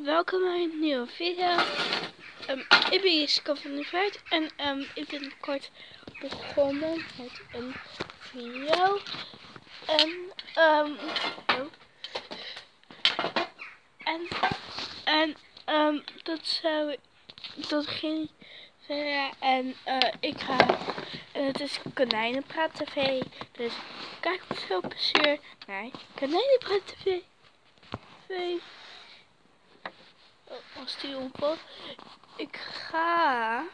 welkom bij een nieuwe video. Um, ik ben Jessica van der Vaart en um, ik ben kort begonnen met een video. En, um, en, en um, dat zou, dat ging verder en uh, ik ga, en het is Konijnenpraat TV, dus kijk met veel plezier naar Konijnenpraat TV. Ik ga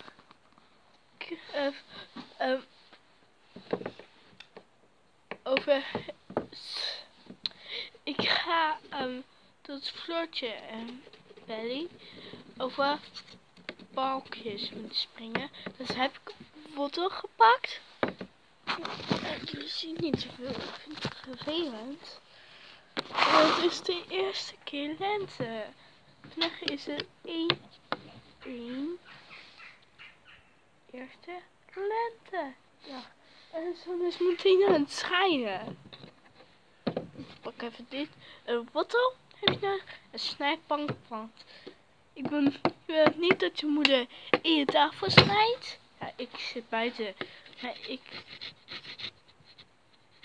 uh, over ik ga um, tot Floortje en Belly over balkjes moeten springen. Dus heb ik wortel gepakt. Je ziet niet zoveel. Ik vind het vervelend. Het is de eerste keer lente. Vandaag is het 1, 1 eerste lente. Ja, en de zon is meteen aan het schijnen. Ik pak even dit. Een wortel heb je nodig. Een snijplank. Ik ben, ik wil niet dat je moeder in je tafel snijdt. Ja, ik zit buiten. Ja, ik...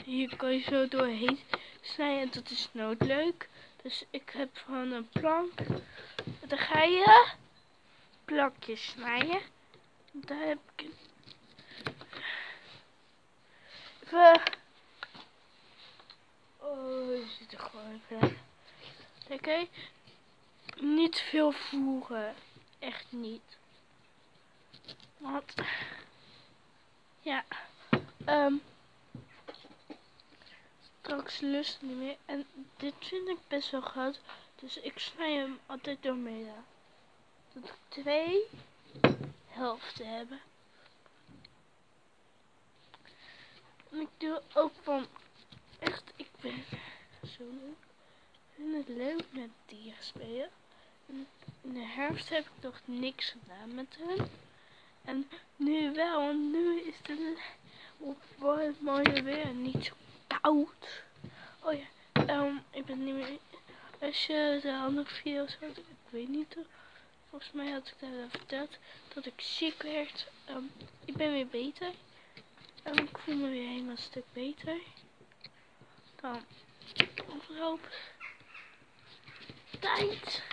Hier kan je zo doorheen snijden en dat is noodleuk. Dus ik heb gewoon een plank. Dan ga je plakjes snijden. Daar heb ik een... Even... Oh, je zit er gewoon even. Oké. Niet veel voeren. Echt niet. Want... Ja. Um, straks lust niet meer. En dit vind ik best wel groot. Dus ik snij hem altijd door midden. Dat ik twee helften hebben. En ik doe ook van echt, ik ben zo leuk. Ik vind het leuk met dieren spelen. En in de herfst heb ik nog niks gedaan met hen. En nu wel, want nu is het op het mooie weer niet zo koud. Oh ja, um, ik ben niet meer... Als je de andere video's had, ik weet niet, volgens mij had ik dat verteld, dat ik ziek werd. Um, ik ben weer beter. En ik voel me weer helemaal een stuk beter. Dan afgelopen tijd.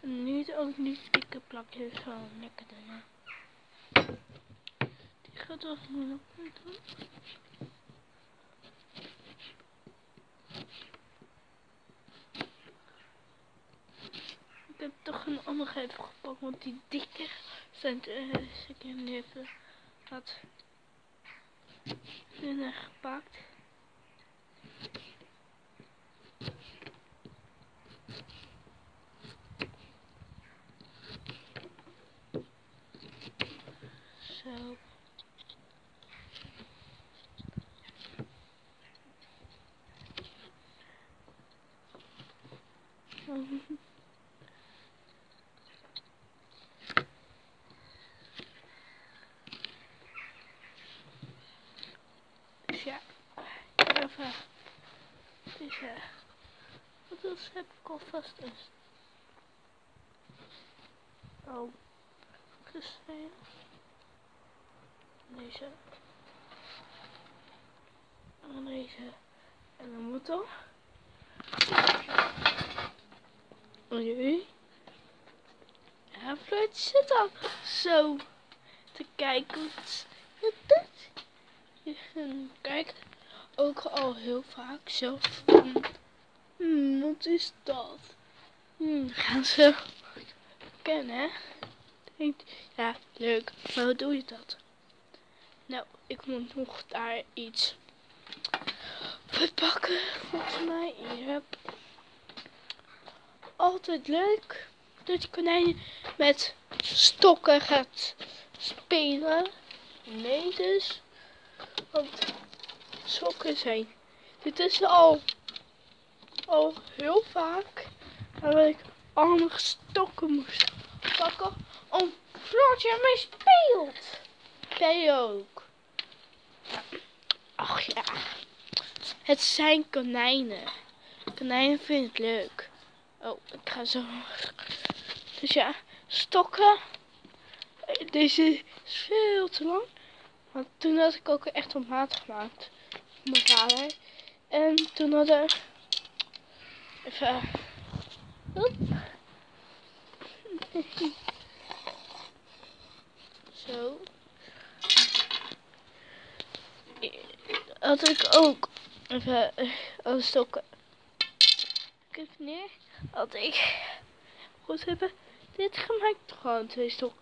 Nu ook niet dikke plakjes, gewoon lekker nog doen. Ik heb toch een andere even gepakt, want die dikke zijn uh, ik nu even gepakt. Zo. Dus ja, even. Dus ja, wat else heb ik alvast eens. Oh, gesneden. Deze. En deze. En dan moet toch. Oei. Ja, Floyd zit al zo te kijken wat doet. Je kijkt ook al heel vaak zo van, hmm, wat is dat? Hmm, gaan ze kennen, Denkt, ja, leuk, maar hoe doe je dat? Nou, ik moet nog daar iets verpakken, volgens mij. Heb altijd leuk dat je konijn met stokken gaat spelen. Nee dus. Want sokken zijn. Dit is al, al heel vaak dat ik andere stokken moest pakken om Floortje ermee speelt. Jij ook. Ach ja. Het zijn konijnen. Konijnen vinden het leuk. Oh, ik ga zo. Dus ja, stokken. Deze is veel te lang. Want toen had ik ook echt op maat gemaakt. Mijn vader. En toen hadden... Even... Oep. Zo. Had ik ook even alle stokken. Even neer. Had ik goed hebben dit gemaakt. Gewoon twee stokken.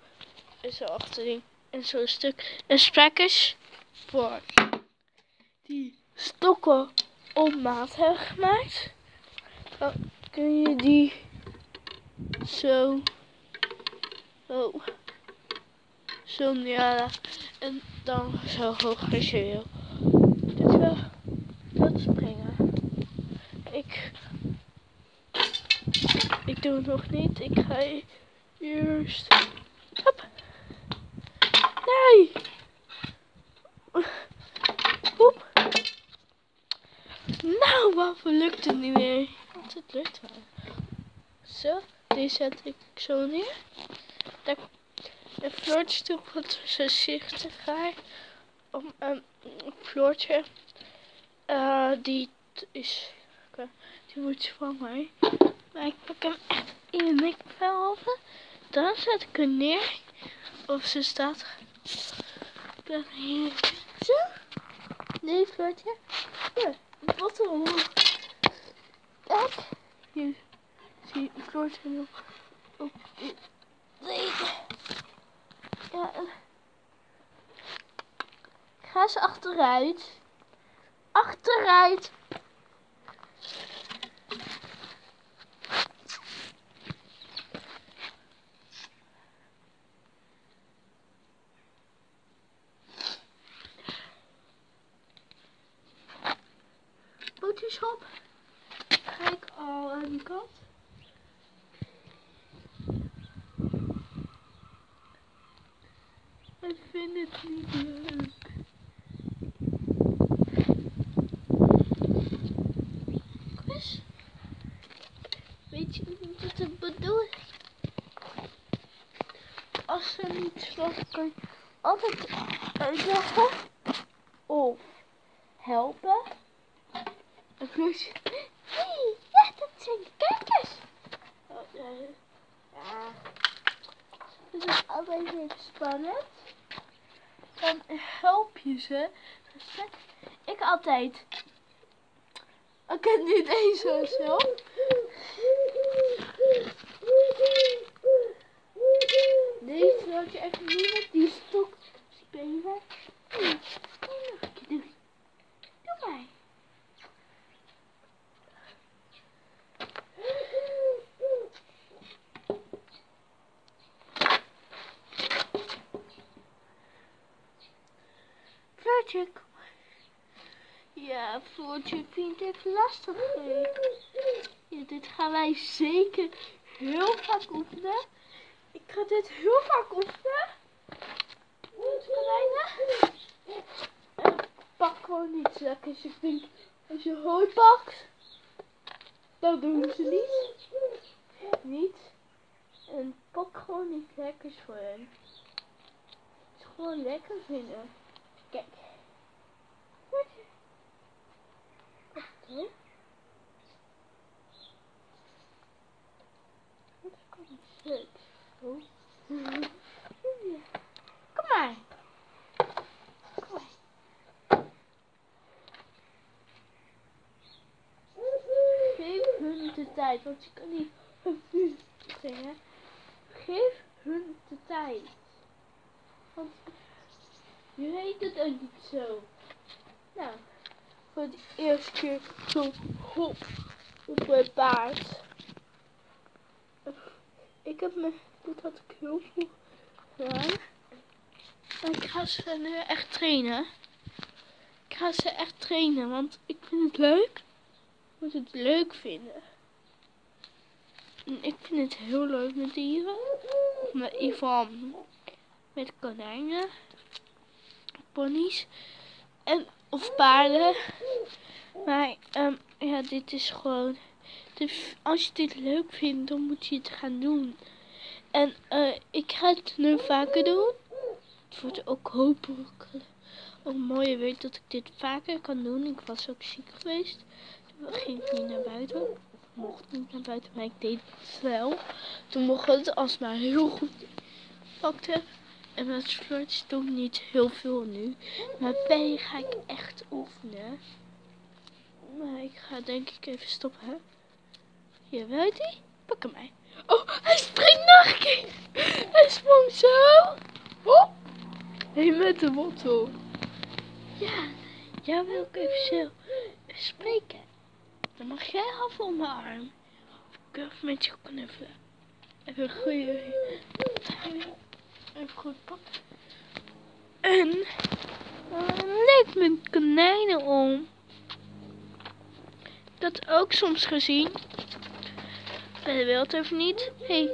En zo achterin. En zo'n stuk. En spijkers voor die stokken op maat hebben gemaakt. Dan kun je die zo. Zo. Zo neerleggen. En dan zo hoog als je wil. Dit wel. Dat springen. Ik. Ik doe het nog niet. Ik ga eerst. Hop. Nee. Hop. Nou, waarom lukt het niet meer? Want het lukt wel. Zo, die zet ik zo neer. Daar een Floortje toch wat voorzichtiger. Om een Floortje. Uh, die is. Die wordt van mij. Maar ik pak hem echt in de over. Dan zet ik hem neer. Of ze staat. Dan hier. Zo. Nee, Floortje. Ja, wat een. Kijk. Hier zie je Floortje nog op Nee. Ja. Ga eens achteruit. Achteruit. Bootjes op. Ik al aan die kant. Ik vind het niet leuk. Chris, weet je wat ik bedoel? Als ze niet slapen kan je altijd uitleggen of helpen. Hé, ja, dat zijn kijkers. Oh, uh, ja. Het is altijd even spannend dan help je ze. Ik altijd. Ik ken nu deze zo. Deze wil je even niet met die stok spelen. Doe mij. Floortje. Ja, Floortje vindt het lastig. Ja, dit gaan wij zeker heel vaak oefenen. Ik ga dit heel vaak oefenen. En pak gewoon niet lekker. Ik denk, als je hooi pakt, dan doen ze niet. Niet. En pak gewoon niet lekkers voor hen. Het is gewoon lekker vinden. Kijk. Ik Zo. Kom maar. Kom maar. Geef hun de tijd, want je kan niet zeggen. Geef hun de tijd. Want je heet het ook niet zo. Nou, voor de eerste keer zo hop op mijn paard. Ik heb me, dit had ik heel vroeg gedaan. Ik ga ze nu echt trainen. Ik ga ze echt trainen, want ik vind het leuk. Ik moet het leuk vinden. En ik vind het heel leuk met dieren. Met Ivan. Met konijnen ponies en of paarden. Maar um, ja, dit is gewoon... als je dit leuk vindt, dan moet je het gaan doen. En uh, ik ga het nu vaker doen. Het wordt ook hopelijk ook mooie weer dat ik dit vaker kan doen. Ik was ook ziek geweest. Toen ging ik niet naar buiten. Of mocht niet naar buiten, maar ik deed het wel. Toen mocht het alsmaar heel goed pakte. En flirts doe ik niet heel veel nu. Maar bij ga ik echt oefenen. Maar ik ga denk ik even stoppen. Hier, wil die? Pak hem mij. Oh, hij springt nog een keer. Hij sprong zo. Hop. Hé, met de wortel. Ja, jou wil ik even zo spreken. Dan mag jij af op mijn arm. Of ik even met je knuffelen. Even een goede Even goed pakken. En dan leek mijn konijnen om. Dat ook soms gezien. Ben wil het even niet. Hé,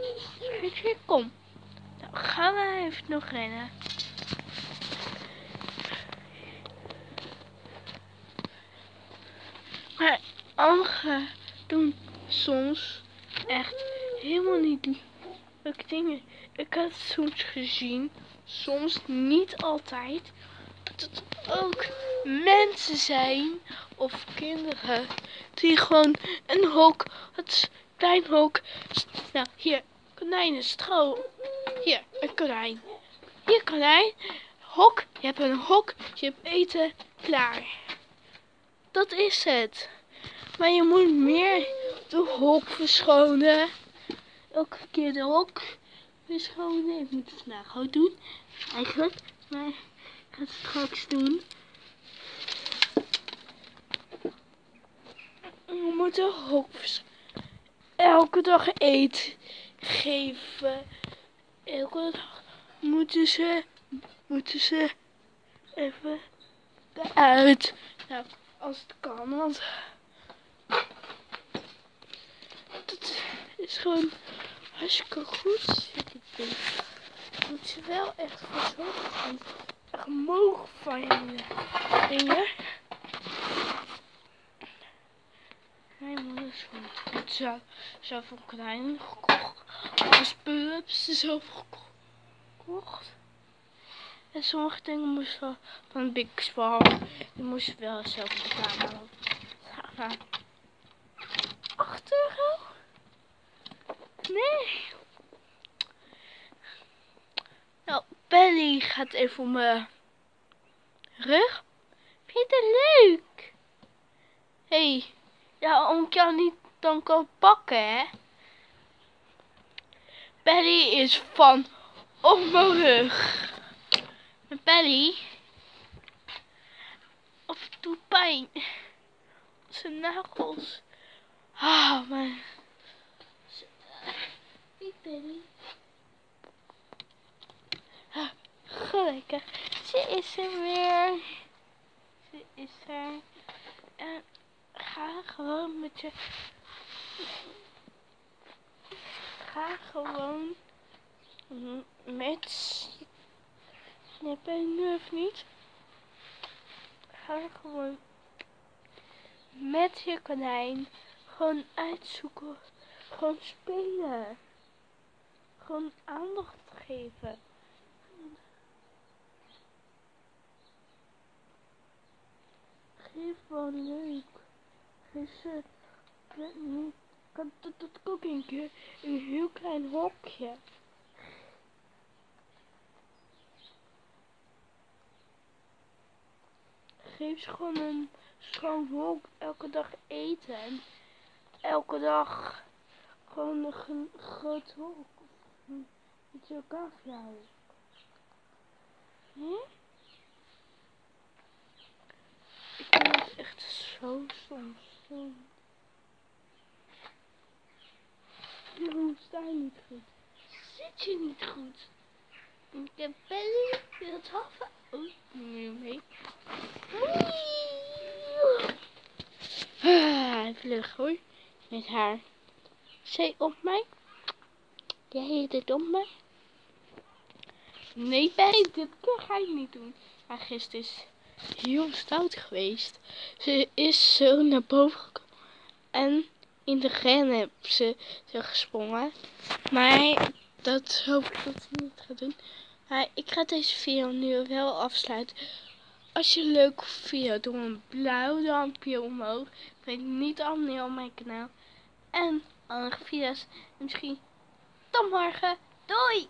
hey, kom. Nou gaan we even nog rennen. Maar anderen doen soms echt helemaal niet leuke dingen. Ik heb het soms gezien, soms niet altijd, dat ook mensen zijn of kinderen die gewoon een hok, het klein hok, nou hier, konijnen, stro, hier, een konijn, hier konijn, hok, je hebt een hok, je hebt eten, klaar. Dat is het. Maar je moet meer de hok verschonen. Elke keer de hok verschonen. Ik moet het vandaag gewoon doen. Eigenlijk. Maar ik ga het straks doen. Je moet de hok elke dag eten geven. Elke dag moeten ze, moeten ze even eruit. Nou, als het kan, want dat is gewoon hartstikke goed. Ik moet ze wel echt verzorgen en echt mogen van je dingen. Mijn moeder is goed. Zo, zelf een klein gekocht. Spullen hebben ze zelf gekocht. En sommige dingen moesten van Big Spar. Die moesten wel zelf betalen. Ja, 8 euro? Nee. Nou, Belly gaat even om mijn rug. Vind je het leuk? Hé, hey, ja, om ik jou niet dan kan pakken, hè? Belly is van op mijn rug. Mijn belly. Of het doet pijn. Zijn nagels. Ah, mijn. Ik belly. Gelukkig. Ze is er weer. Ze is er. En ga gewoon met je. Ga gewoon met ik nu even niet. Ga gewoon met je konijn gewoon uitzoeken. Gewoon spelen. Gewoon aandacht geven. Geef wel leuk. Geef ze... Dat, dat ook een keer een heel klein hokje. geef ze gewoon een schoon hok. Elke dag eten. En elke dag gewoon een groot hok. Met je elkaar Hm? Ik vind het zo soms. Zo. Waarom sta je niet goed? Zit je niet goed? Ik heb Belly, dat halve Oh, mee. Ah, vlug hoor. Met haar. Zij op mij. Jij heet het op mij. Nee, bij dit keer ga ik niet doen. Maar gisteren is heel stout geweest. Ze is zo naar boven gekomen. En in de rennen heb ze, ze gesprongen. Maar dat hoop ik dat ze niet gaat doen. Ik ga deze video nu wel afsluiten. Als je een leuke video doe een blauw duimpje omhoog. Vergeet niet abonneren op mijn kanaal. En andere video's. En misschien tot morgen. Doei!